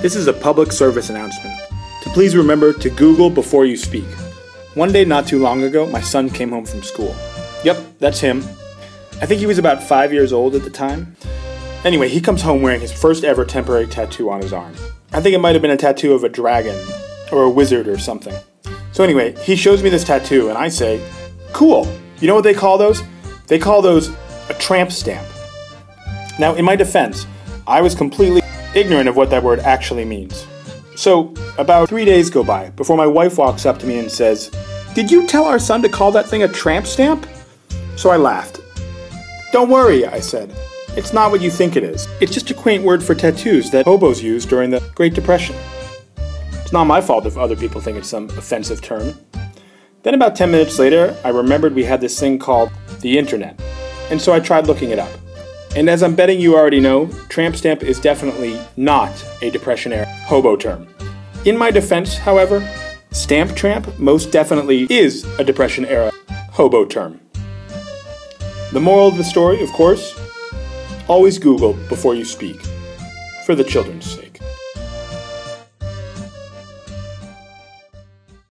This is a public service announcement. To please remember to Google before you speak. One day not too long ago, my son came home from school. Yep, that's him. I think he was about five years old at the time. Anyway, he comes home wearing his first ever temporary tattoo on his arm. I think it might have been a tattoo of a dragon or a wizard or something. So, anyway, he shows me this tattoo, and I say, Cool. You know what they call those? They call those a tramp stamp. Now, in my defense, I was completely ignorant of what that word actually means. So, about three days go by before my wife walks up to me and says, Did you tell our son to call that thing a tramp stamp? So I laughed. Don't worry, I said. It's not what you think it is. It's just a quaint word for tattoos that hobos used during the Great Depression. It's not my fault if other people think it's some offensive term. Then, about 10 minutes later, I remembered we had this thing called the internet, and so I tried looking it up. And as I'm betting you already know, tramp stamp is definitely not a Depression era hobo term. In my defense, however, stamp tramp most definitely is a Depression era hobo term. The moral of the story, of course, always Google before you speak, for the children's sake.